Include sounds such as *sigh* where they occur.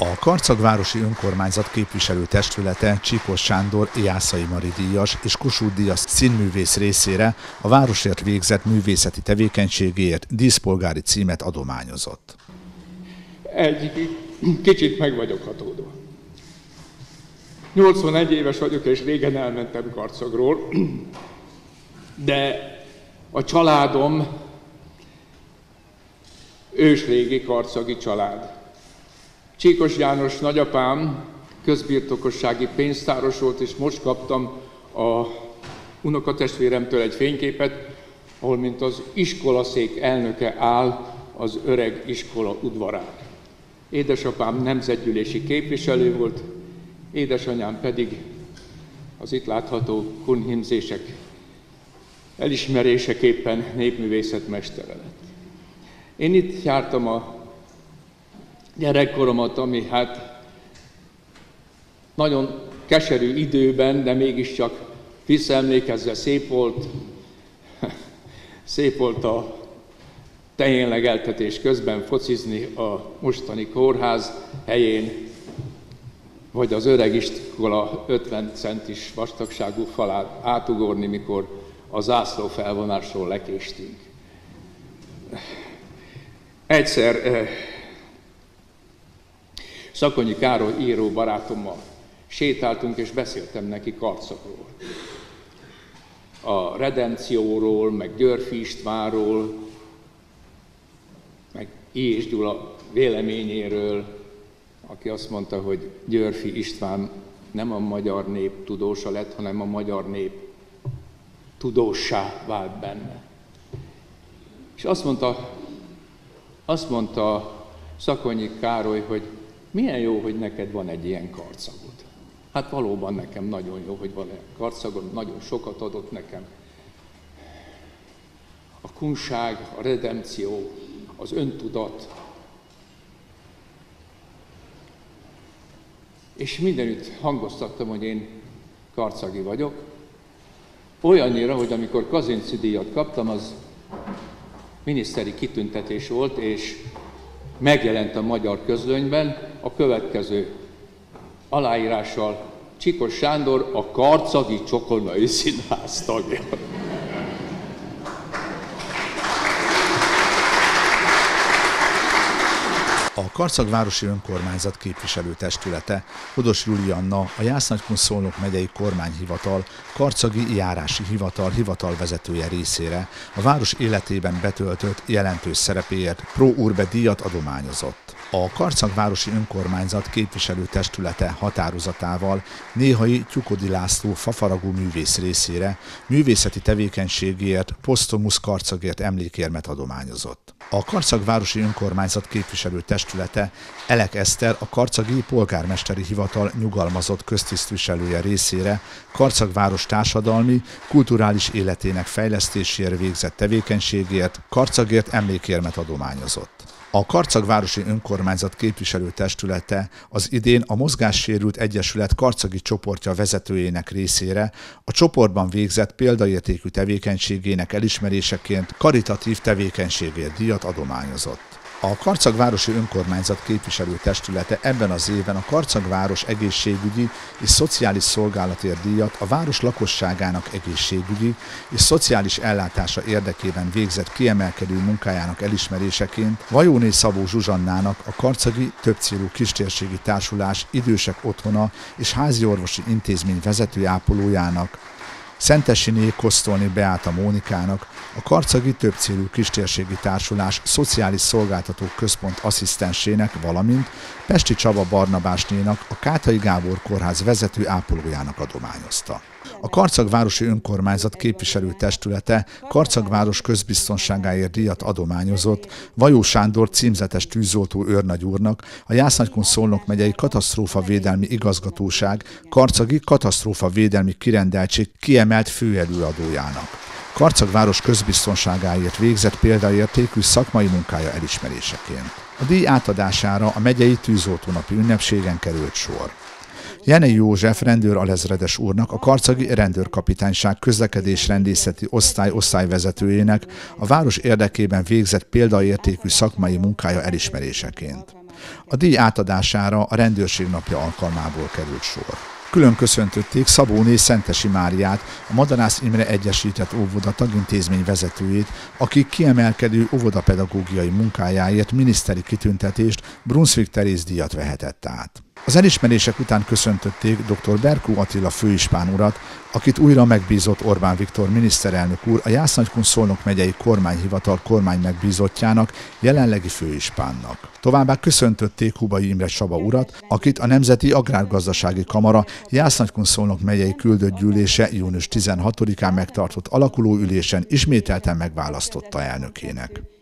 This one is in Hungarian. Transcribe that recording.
A Karcagvárosi Önkormányzat képviselő testülete Csíkos Sándor Jászai Mari díjas és Kossuth díjas színművész részére a városért végzett művészeti tevékenységéért díszpolgári címet adományozott. Egy kicsit meg vagyok hatódva. 81 éves vagyok, és régen elmentem Karcagról, de a családom ősrégi karcagi család. Csíkos János nagyapám közbirtokossági pénztáros volt, és most kaptam a unokatestvéremtől egy fényképet, ahol mint az iskolaszék elnöke áll az öreg iskola udvarán. Édesapám nemzetgyűlési képviselő volt, édesanyám pedig az itt látható kunhimzések elismeréseképpen népművészetmestere lett. Én itt jártam a gyerekkoromat, ami hát nagyon keserű időben, de mégiscsak visszaemlékezve szép volt, *laughs* szép volt a tehénlegeltetés közben focizni a mostani kórház helyén, vagy az öreg iskola 50 centis vastagságú falát átugorni, mikor a zászló felvonásról lekéstünk. Egyszer eh, Szakonyi Károly író barátommal sétáltunk, és beszéltem neki karcakról. A redemcióról, meg Györfi Istvánról, meg I. és Gyula véleményéről, aki azt mondta, hogy Györfi István nem a magyar nép tudósa lett, hanem a magyar nép tudósá vált benne. És azt mondta, azt mondta Szakonyi Károly, hogy milyen jó, hogy neked van egy ilyen karcagod. Hát valóban nekem nagyon jó, hogy van egy karcagod, nagyon sokat adott nekem. A kunság, a redemció, az öntudat. És mindenütt hangoztattam, hogy én karcagi vagyok. Olyannyira, hogy amikor Kazinci díjat kaptam, az miniszteri kitüntetés volt, és megjelent a magyar közlönyben a következő aláírással Csikos Sándor a Karcagi Csokonai Színház tagja. Karcagvárosi Önkormányzat képviselőtestülete, Hodos Julianna, a Jásznagykun Szolnok megyei kormányhivatal, Karcagi járási hivatal hivatalvezetője részére a város életében betöltött jelentős szerepéért Pro Urbe díjat adományozott. A Karcagvárosi Önkormányzat képviselőtestülete határozatával néhai Tyukodi László fafaragú művész részére művészeti tevékenységért Postomus Karcagért emlékérmet adományozott. A Karcagvárosi Önkormányzat képviselő testülete Elek Eszter a Karcagi Polgármesteri Hivatal nyugalmazott köztisztviselője részére Karcagváros társadalmi, kulturális életének fejlesztéséért végzett tevékenységért Karcagért emlékérmet adományozott. A Karcagvárosi Önkormányzat képviselő testülete az idén a Mozgássérült Egyesület Karcagi csoportja vezetőjének részére a csoportban végzett példaértékű tevékenységének elismeréseként karitatív tevékenységért díjat adományozott. A Karcagvárosi Önkormányzat képviselő testülete ebben az évben a Karcagváros egészségügyi és szociális szolgálatért díjat a város lakosságának egészségügyi és szociális ellátása érdekében végzett kiemelkedő munkájának elismeréseként Vajóné Szabó Zsuzsannának a Karcagi Többcélú Kistérségi Társulás Idősek Otthona és Házi Orvosi Intézmény vezetőápolójának Szentesiné Kosztolni Beáta Mónikának, a Karcagi Többcélú Kistérségi Társulás Szociális Szolgáltatók Központ asszisztensének, valamint Pesti Csaba Barnabásnénak, a Kátai Gábor Kórház vezető ápolójának adományozta. A Karcagvárosi Önkormányzat képviselő testülete Karcagváros közbiztonságáért díjat adományozott Vajó Sándor címzetes tűzoltó őrnagy a Jásznagykun Szolnok megyei katasztrófa védelmi igazgatóság Karcagi katasztrófa védelmi kirendeltség kiemelt főelőadójának. Karcagváros közbiztonságáért végzett példaértékű szakmai munkája elismeréseként. A díj átadására a megyei tűzoltónapi ünnepségen került sor. Jenei József rendőr alezredes úrnak, a Karcagi Rendőrkapitányság közlekedés rendészeti osztály osztályvezetőjének a város érdekében végzett példaértékű szakmai munkája elismeréseként. A díj átadására a rendőrség napja alkalmából került sor. Külön köszöntötték Szabóné Szentesi Máriát, a Madarász Imre Egyesített Óvoda tagintézmény vezetőjét, akik kiemelkedő óvodapedagógiai munkájáért miniszteri kitüntetést Brunswick Teréz díjat vehetett át. Az elismerések után köszöntötték dr. Berkó Attila főispán urat, akit újra megbízott Orbán Viktor miniszterelnök úr a Jásznagykun Szolnok megyei kormányhivatal kormány megbízottjának, jelenlegi főispánnak. Továbbá köszöntötték Hubai Imre Csaba urat, akit a Nemzeti Agrárgazdasági Kamara Jásznagykun Szolnok megyei küldött gyűlése június 16-án megtartott alakuló ülésen ismételten megválasztotta elnökének.